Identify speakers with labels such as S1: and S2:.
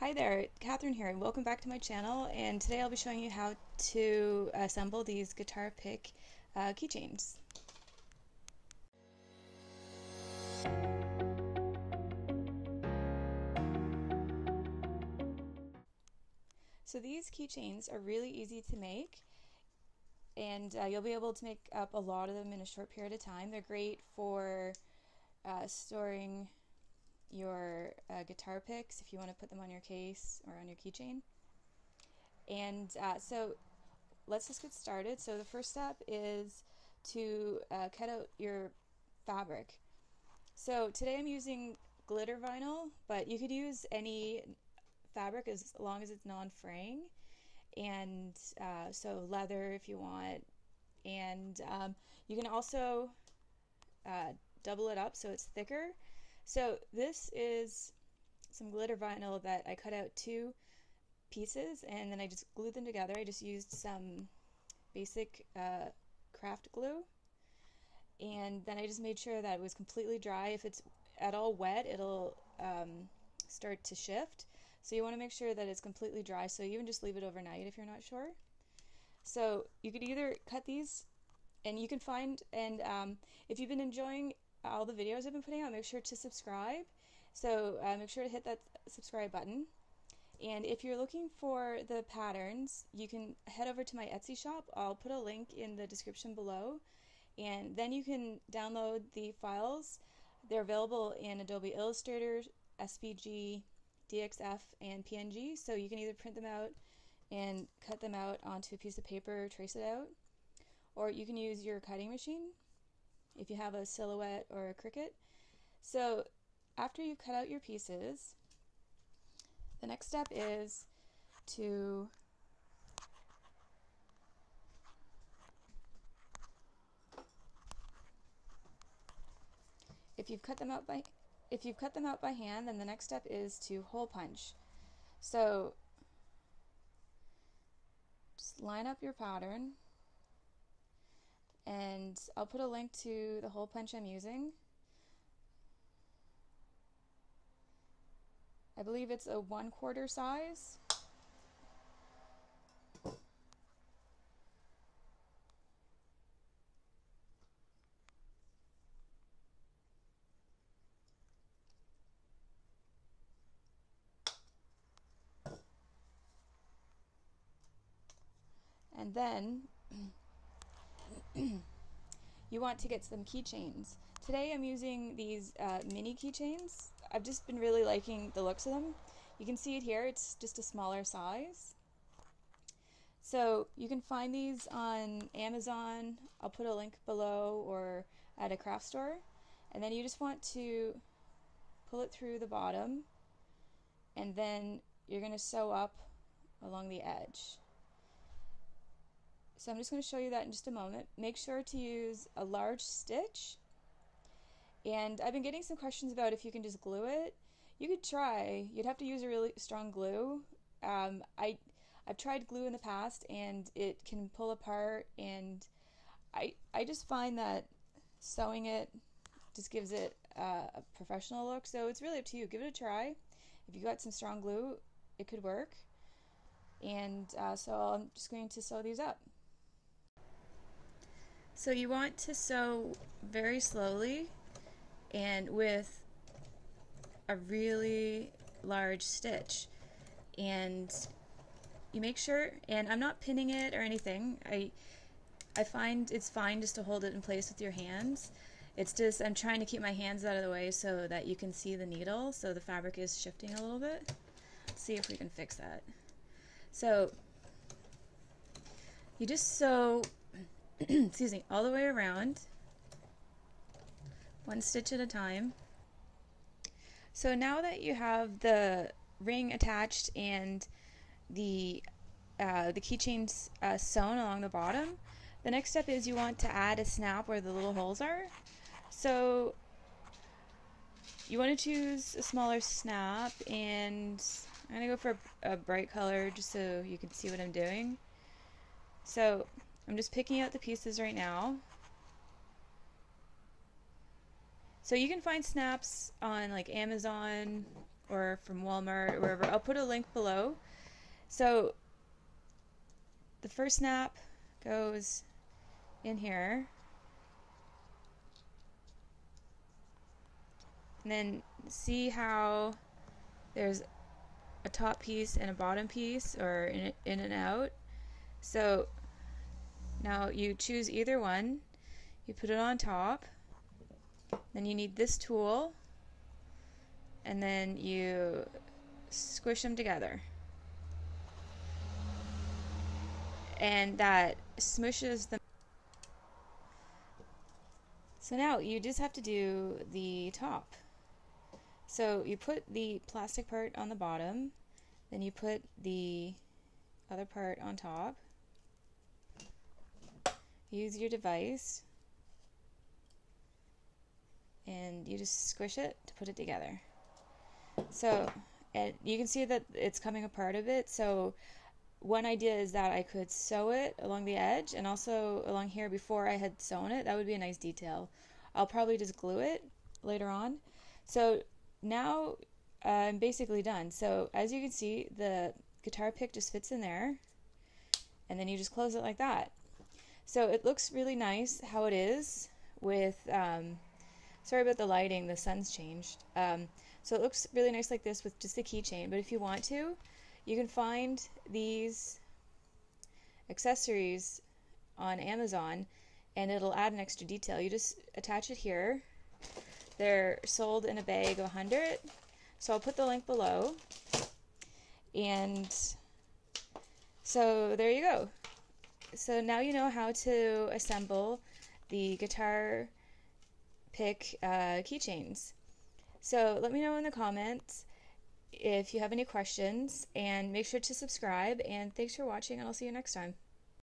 S1: Hi there, Catherine here, and welcome back to my channel. And today I'll be showing you how to assemble these guitar pick uh, keychains. So these keychains are really easy to make and uh, you'll be able to make up a lot of them in a short period of time. They're great for uh, storing your uh, guitar picks if you want to put them on your case or on your keychain. And uh, so let's just get started. So the first step is to uh, cut out your fabric. So today I'm using glitter vinyl, but you could use any fabric as long as it's non-fraying. And uh, so leather if you want. And um, you can also uh, double it up so it's thicker so this is some glitter vinyl that I cut out two pieces and then I just glued them together. I just used some basic uh, craft glue and then I just made sure that it was completely dry. If it's at all wet, it'll um, start to shift. So you want to make sure that it's completely dry. So you can just leave it overnight if you're not sure. So you could either cut these and you can find, and um, if you've been enjoying all the videos I've been putting out, make sure to subscribe. So uh, make sure to hit that subscribe button. And if you're looking for the patterns, you can head over to my Etsy shop. I'll put a link in the description below. And then you can download the files. They're available in Adobe Illustrator, SVG, DXF, and PNG. So you can either print them out and cut them out onto a piece of paper, trace it out, or you can use your cutting machine if you have a silhouette or a Cricut. So after you cut out your pieces, the next step is to if you've cut them out by if you've cut them out by hand, then the next step is to hole punch. So just line up your pattern and I'll put a link to the hole punch I'm using. I believe it's a one quarter size. And then you want to get some keychains. Today I'm using these uh, mini keychains. I've just been really liking the looks of them. You can see it here, it's just a smaller size. So you can find these on Amazon. I'll put a link below or at a craft store. And then you just want to pull it through the bottom and then you're going to sew up along the edge. So I'm just going to show you that in just a moment. Make sure to use a large stitch. And I've been getting some questions about if you can just glue it. You could try. You'd have to use a really strong glue. Um, I, I've tried glue in the past and it can pull apart and I, I just find that sewing it just gives it uh, a professional look. So it's really up to you. Give it a try. If you got some strong glue, it could work. And uh, so I'm just going to sew these up. So you want to sew very slowly and with a really large stitch. And you make sure and I'm not pinning it or anything. I I find it's fine just to hold it in place with your hands. It's just I'm trying to keep my hands out of the way so that you can see the needle so the fabric is shifting a little bit. Let's see if we can fix that. So you just sew excuse me, all the way around, one stitch at a time. So now that you have the ring attached and the uh, the keychains uh, sewn along the bottom, the next step is you want to add a snap where the little holes are. So you want to choose a smaller snap and I'm going to go for a, a bright color just so you can see what I'm doing. So I'm just picking out the pieces right now. So you can find snaps on like Amazon or from Walmart or wherever. I'll put a link below. So the first snap goes in here. And then see how there's a top piece and a bottom piece or in, in and out. So now you choose either one, you put it on top, then you need this tool, and then you squish them together. And that smushes them. So now you just have to do the top. So you put the plastic part on the bottom, then you put the other part on top. Use your device and you just squish it to put it together. So, and you can see that it's coming apart a bit. So, one idea is that I could sew it along the edge and also along here before I had sewn it. That would be a nice detail. I'll probably just glue it later on. So now I'm basically done. So as you can see, the guitar pick just fits in there and then you just close it like that. So it looks really nice how it is with, um, sorry about the lighting, the sun's changed. Um, so it looks really nice like this with just the keychain, but if you want to, you can find these accessories on Amazon and it'll add an extra detail. You just attach it here they're sold in a bag of 100. So I'll put the link below. And so there you go. So now you know how to assemble the guitar pick uh, keychains. So let me know in the comments if you have any questions and make sure to subscribe and thanks for watching and I'll see you next time.